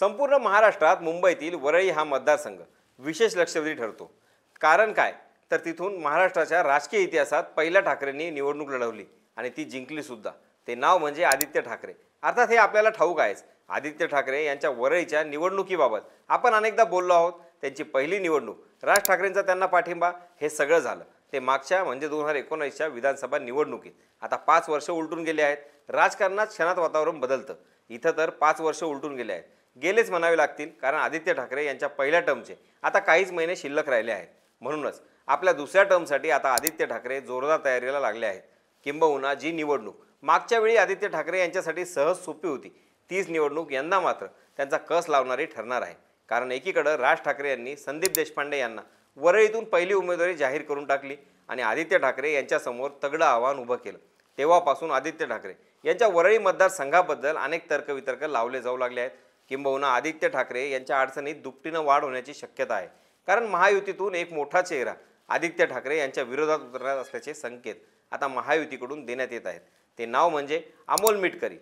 संपूर्ण महाराष्ट्रात मुंबईतील वरळी हा मतदारसंघ विशेष लक्षवेधी ठरतो. कारण काय? तर तिथून महाराष्ट्राच्या राजकीय इतिहासात पहिल्या ठाकरेंनी निवडणूक लढवली आणि ती जिंकलीसुद्धा ते नाव म्हणजे आदित्य ठाकरे. अर्थात हे आपल्याला ठाऊक आहेच. आदित्य ठाकरे यांच्या वरळीच्या निवडणुकीबाबत आपण अनेकदा बोललो आहोत. त्यांची पहिली निवडणूक राज ठाकरेंचा त्यांना पाठिंबा हे सगळं झालं. ते मागच्या म्हणजे दोन हजार एकोणीसच्या विधानसभा निवडणुकीत आता पाच वर्ष उलटून गेले आहेत. राजकारणात क्षणात वातावरण बदलतं. इथं तर पाच वर्ष उलटून गेले आहेत. गेलेच म्हणावे लागतील कारण आदित्य ठाकरे यांच्या पहिल्या टर्मचे आता काहीच महिने शिल्लक राहिले आहेत. म्हणूनच आपल्या दुसऱ्या टर्मसाठी आता आदित्य ठाकरे जोरदार तयारीला लागले आहेत. किंबहुना जी निवडणूक. मागच्या वेळी आदित्य ठाकरे यांच्यासाठी सहज सोपी होती. तीच निवडणूक यंदा मात्र त्यांचा कस लावणारी ठरणार आहे. कारण एकीकडं राज ठाकरे यांनी संदीप देशपांडे यांना वरळीतून पहिली उमेदवारी जाहीर करून टाकली आणि आदित्य ठाकरे यांच्यासमोर तगडं आव्हान उभं केलं. तेव्हापासून आदित्य ठाकरे यांच्या वरळी मतदारसंघाबद्दल अनेक तर्कवितर्क लावले जाऊ लागले आहेत. किंबहुना आदित्य ठाकरे यांच्या अडचणीत दुपटीनं वाढ होण्याची शक्यता आहे. कारण महायुतीतून एक मोठा चेहरा आदित्य ठाकरे यांच्या विरोधात उतरणार असल्याचे संकेत आता महायुतीकडून देण्यात येत आहेत. ते नाव म्हणजे अमोल मिटकरी.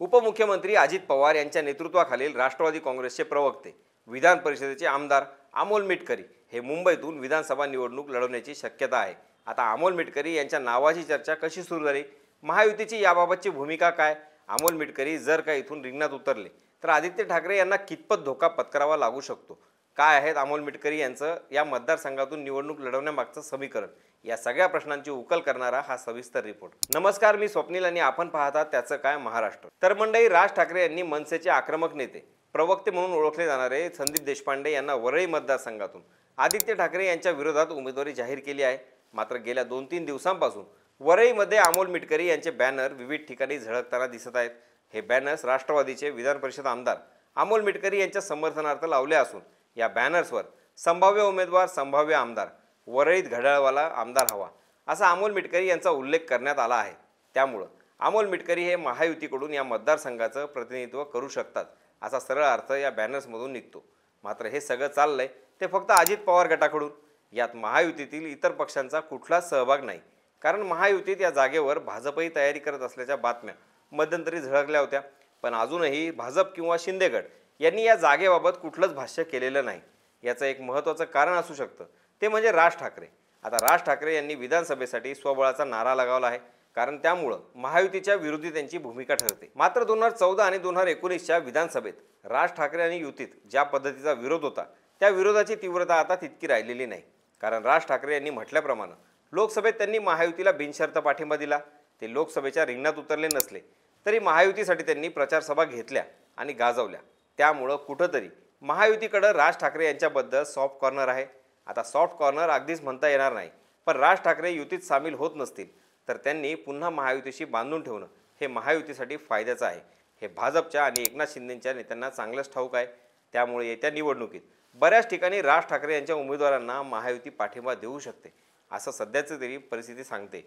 उपमुख्यमंत्री अजित पवार यांच्या नेतृत्वाखालील राष्ट्रवादी काँग्रेसचे प्रवक्ते विधान परिषदेचे आमदार अमोल मिटकरी हे मुंबईतून विधानसभा निवडणूक लढवण्याची शक्यता आहे. आता अमोल मिटकरी यांच्या नावाची चर्चा कशी सुरू झाली? महायुतीची याबाबतची भूमिका काय? अमोल मिटकरी जर का इथून रिंगणात उतरले तर आदित्य ठाकरे यांना कितपत धोका पत्करावा लागू शकतो? काय आहेत अमोल मिटकरी यांचं या मतदारसंघातून निवडणूक लढवण्यामागचं समीकरण? या सगळ्या प्रश्नांची उकल करणारा हा सविस्तर रिपोर्ट नमस्कार मी स्वप्नील आणि आपण पाहता त्याचं काय महाराष्ट्र. तर मंडळी राज ठाकरे यांनी मनसेचे आक्रमक नेते प्रवक्ते म्हणून ओळखले जाणारे संदीप देशपांडे यांना वरळी मतदारसंघातून. आदित्य ठाकरे यांच्या विरोधात उमेदवारी जाहीर केली आहे. मात्र गेल्या दोन तीन दिवसांपासून वरळीमध्ये अमोल मिटकरी यांचे बॅनर विविध ठिकाणी झळकताना दिसत आहेत. हे बॅनर्स राष्ट्रवादीचे विधान परिषद आमदार अमोल मिटकरी यांच्या समर्थनार्थ लावले असून या बॅनर्सवर संभाव्य उमेदवार संभाव्य आमदार वरळीत घड्याळवाला आमदार हवा असा अमोल मिटकरी यांचा उल्लेख करण्यात आला आहे. त्यामुळं अमोल मिटकरी हे महायुतीकडून या मतदारसंघाचं प्रतिनिधित्व करू शकतात असा सरळ अर्थ या बॅनर्समधून निघतो. मात्र हे सगळं चाललंय ते फक्त अजित पवार गटाकडून. यात महायुतीतील इतर पक्षांचा कुठलाच सहभाग नाही. कारण महायुतीत या जागेवर भाजपही तयारी करत असल्याच्या बातम्या मध्यंतरी झळकल्या होत्या. पण अजूनही भाजप किंवा शिंदेगड यांनी या जागेबाबत कुठलंच भाष्य केलेलं नाही. याचं एक महत्त्वाचं कारण असू शकतं. ते म्हणजे राज ठाकरे. आता राज ठाकरे यांनी विधानसभेसाठी स्वबळाचा नारा लगावला आहे. कारण त्यामुळं महायुतीच्या विरोधी त्यांची भूमिका ठरते. मात्र दोन हजार चौदा आणि दोन हजार एकोणीसच्या विधानसभेत राज ठाकरे आणि युतीत ज्या पद्धतीचा विरोध होता त्या विरोधाची तीव्रता आता तितकी राहिलेली नाही. कारण राज ठाकरे यांनी म्हटल्याप्रमाणे लोकसभेत त्यांनी महायुतीला बिनशर्त पाठिंबा दिला. ते लोकसभेच्या रिंगणात उतरले नसले तरी महायुतीसाठी त्यांनी प्रचारसभा घेतल्या आणि गाजवल्या. त्यामुळं कुठंतरी महायुतीकडं राज ठाकरे यांच्याबद्दल सॉफ्ट कॉर्नर आहे. आता सॉफ्ट कॉर्नर अगदीच म्हणता येणार नाही पण राज ठाकरे युतीत सामील होत नसतील तर त्यांनी पुन्हा महायुतीशी बांधून ठेवणं हे महायुतीसाठी फायद्याचं आहे. हे भाजपच्या आणि एकनाथ शिंदेच्या नेत्यांना चांगलंच ठाऊक आहे. त्यामुळे येत्या निवडणुकीत बऱ्याच ठिकाणी राज ठाकरे यांच्या उमेदवारांना महायुती पाठिंबा देऊ शकते. असं सध्याचं तरी परिस्थिती सांगते.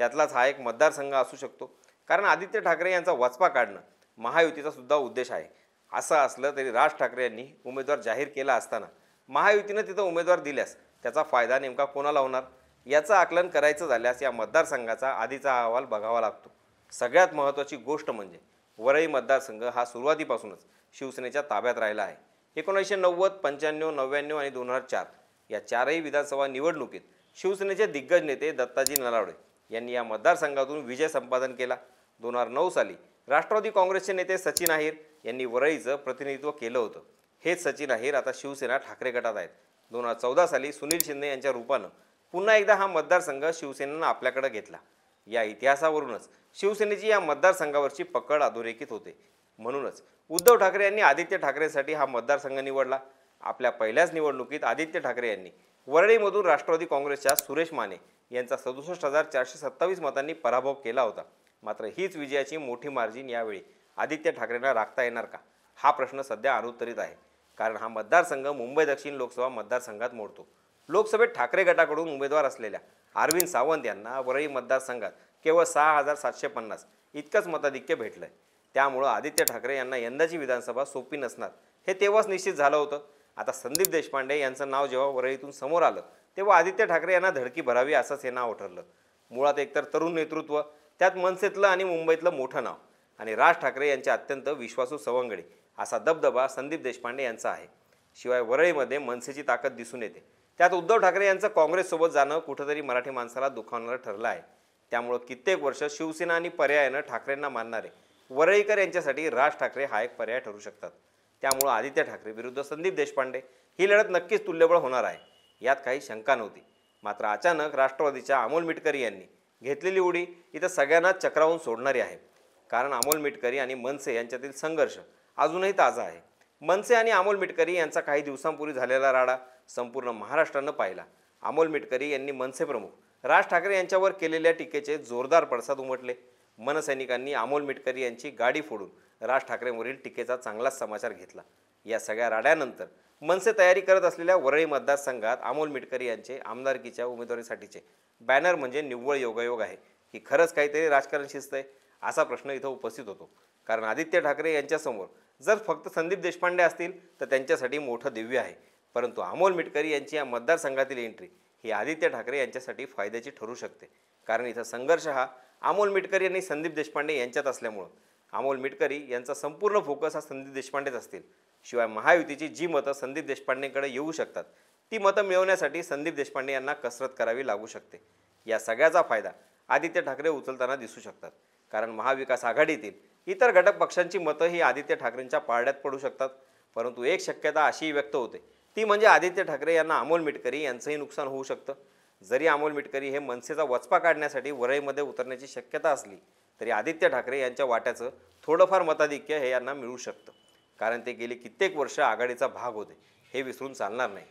त्यातलाच हा एक मतदारसंघ असू शकतो. कारण आदित्य ठाकरे यांचा वचपा काढणं महायुतीचा सुद्धा उद्देश आहे. असं असलं तरी राज ठाकरे यांनी उमेदवार जाहीर केला असताना महायुतीनं तिथं उमेदवार दिल्यास त्याचा फायदा नेमका कोणाला होणार? याचं आकलन करायचं झाल्यास या मतदारसंघाचा आधीचा अहवाल बघावा लागतो. सगळ्यात महत्त्वाची गोष्ट म्हणजे वरळी मतदारसंघ हा सुरुवातीपासूनच शिवसेनेच्या ताब्यात राहिला आहे. एकोणीसशे नव्वद पंच्याण्णव नव्याण्णव आणि दोन हजार चार या चारही विधानसभा निवडणुकीत शिवसेनेचे दिग्गज नेते दत्ताजी नलावडे यांनी या मतदारसंघातून विजय संपादन केला. दोन हजार नऊ साली राष्ट्रवादी काँग्रेसचे नेते सचिन अहिर यांनी वरळीचं प्रतिनिधित्व केलं होतं. हेच सचिन अहिर आता शिवसेना ठाकरे गटात आहेत. दोन हजार चौदा साली सुनील शिंदे यांच्या रूपानं पुन्हा एकदा हा मतदारसंघ शिवसेनेनं आपल्याकडे घेतला. या इतिहासावरूनच शिवसेनेची या मतदारसंघावरची पकड अधोरेखित होते. म्हणूनच उद्धव ठाकरे यांनी आदित्य ठाकरेंसाठी हा मतदारसंघ निवडला. आपल्या पहिल्याच निवडणुकीत आदित्य ठाकरे यांनी वरळीमधून राष्ट्रवादी काँग्रेसच्या सुरेश माने यांचा सदुसष्ट हजार चारशे सत्तावीस मतांनी पराभव केला होता. मात्र हीच विजयाची मोठी मार्जिन यावेळी आदित्य ठाकरेंना राखता येणार का? हा प्रश्न सध्या अनुत्तरित आहे. कारण हा मतदारसंघ मुंबई दक्षिण लोकसभा मतदारसंघात मोडतो. लोकसभेत ठाकरे गटाकडून उमेदवार असलेल्या अरविंद सावंत यांना वरळी मतदारसंघात केवळ सहा हजार सातशे पन्नास इतकंच मताधिक्य भेटलंय. त्यामुळं आदित्य ठाकरे यांना यंदाची विधानसभा सोपी नसणार हे तेव्हाच निश्चित झालं होतं. आता संदीप देशपांडे यांचं नाव जेव्हा वरळीतून समोर आलं तेव्हा आदित्य ठाकरे यांना धडकी भरावी असंच हे नाव ठरलं. मुळात एकतर तरुण नेतृत्व त्यात मनसेतलं आणि मुंबईतलं मोठं नाव आणि राज ठाकरे यांचे अत्यंत विश्वासू सवंगडी असा दबदबा संदीप देशपांडे यांचा आहे. शिवाय वरळीमध्ये मनसेची ताकद दिसून येते. त्यात उद्धव ठाकरे यांचं काँग्रेससोबत जाणं कुठंतरी मराठी माणसाला दुखावणारं ठरलं आहे. त्यामुळं कित्येक वर्ष शिवसेना आणि पर्यायानं ठाकरेंना मानणारे वरळीकर यांच्यासाठी राज ठाकरे हा एक पर्याय ठरू शकतात. त्यामुळं आदित्य ठाकरे विरुद्ध संदीप देशपांडे ही लढत नक्कीच तुल्यबळ होणार आहे यात काही शंका नव्हती. मात्र अचानक राष्ट्रवादीच्या अमोल मिटकरी यांनी घेतलेली उडी इथं सगळ्यांनाच चक्रावून सोडणारी आहे. कारण अमोल मिटकरी आणि मनसे यांच्यातील संघर्ष अजूनही ताजा आहे. मनसे आणि अमोल मिटकरी यांचा काही दिवसांपूर्वी झालेला राडा संपूर्ण महाराष्ट्रानं पाहिला. अमोल मिटकरी यांनी मनसे प्रमुख राज ठाकरे यांच्यावर केलेल्या टीकेचे जोरदार पडसाद उमटले. मनसैनिकांनी अमोल मिटकरी यांची गाडी फोडून राज ठाकरेंवरील टीकेचा चांगलाच समाचार घेतला. या सगळ्या राड्यानंतर मनसे तयारी करत असलेल्या वरळी मतदारसंघात अमोल मिटकरी यांचे आमदारकीच्या उमेदवारीसाठीचे बॅनर म्हणजे निव्वळ योगायोग आहे की खरंच काहीतरी राजकारण शिस्त आहे असा प्रश्न इथं उपस्थित होतो. कारण आदित्य ठाकरे यांच्यासमोर जर फक्त संदीप देशपांडे असतील तर त्यांच्यासाठी मोठं दिव्य आहे. परंतु अमोल मिटकरी यांची या मतदारसंघातील एंट्री ही आदित्य ठाकरे यांच्यासाठी फायद्याची ठरू शकते. कारण इथं संघर्ष हा अमोल मिटकरी आणि संदीप देशपांडे यांच्यात असल्यामुळं. अमोल मिटकरी यांचा संपूर्ण फोकस हा संदीप देशपांडेच असतील. शिवाय महायुतीची जी मतं संदीप देशपांडेकडे येऊ शकतात ती मतं मिळवण्यासाठी संदीप देशपांडे यांना कसरत करावी लागू शकते. या सगळ्याचा फायदा आदित्य ठाकरे उचलताना दिसू शकतात. कारण महाविकास आघाडीतील इतर घटक पक्षांची मतं ही आदित्य ठाकरेंच्या पारड्यात पडू शकतात. परंतु एक शक्यता अशीही व्यक्त होते. ती म्हणजे आदित्य ठाकरे यांना अमोल मिटकरी यांचंही नुकसान होऊ शकतं. जरी अमोल मिटकरी हे मनसेचा वचपा काढण्यासाठी वरईमध्ये उतरण्याची शक्यता असली तरी आदित्य ठाकरे यांच्या वाट्याचं थोडंफार मताधिक्य हे यांना मिळू शकतं. कारण ते गेली कित्येक वर्ष आघाडीचा भाग होते हे विसरून चालणार नाही.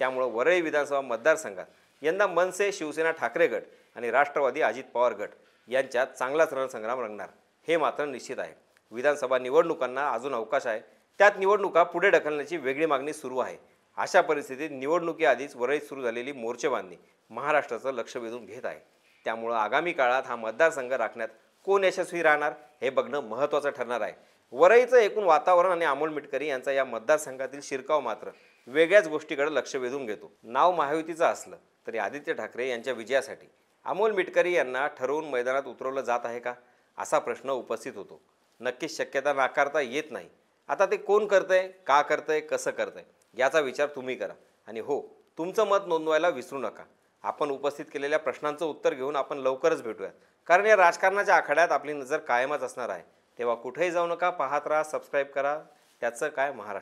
त्यामुळं वरळी विधानसभा मतदारसंघात यंदा मनसे शिवसेना ठाकरे गट आणि राष्ट्रवादी अजित पवार गट यांच्यात चांगलाच रणसंग्राम रंगणार हे मात्र निश्चित आहे. विधानसभा निवडणुकांना अजून अवकाश आहे. त्यात निवडणुका पुढे ढकलण्याची वेगळी मागणी सुरू आहे. अशा परिस्थितीत निवडणुकीआधीच वरळीत सुरू झालेली मोर्चेबांधणी महाराष्ट्राचं लक्ष वेधून घेत आहे. त्यामुळं आगामी काळात हा मतदारसंघ राखण्यात कोण यशस्वी राहणार हे बघणं महत्त्वाचं ठरणार आहे. वरईचं एकूण वातावरण आणि अमोल मिटकरी यांचा या मतदारसंघातील शिरकाव मात्र वेगळ्याच गोष्टीकडे लक्ष वेधून घेतो. नाव महायुतीचं असलं तरी आदित्य ठाकरे यांच्या विजयासाठी अमोल मिटकरी यांना ठरवून मैदानात उतरवलं जात आहे का? असा प्रश्न उपस्थित होतो. नक्कीच शक्यता नाकारता येत नाही. आता ते कोण करतंय का करतंय कसं करतंय? याचा विचार तुम्ही करा. आणि हो तुमचं मत नोंदवायला विसरू नका. आपण उपस्थित केलेल्या प्रश्नांचं उत्तर घेऊन आपण लवकरच भेटूयात. कारण या राजकारणाच्या आखाड्यात आपली नजर कायमच असणार आहे. तेव्हा कुठेही जाऊ नका पाहत राहा सबस्क्राईब करा. त्याचं काय महाराष्ट्र?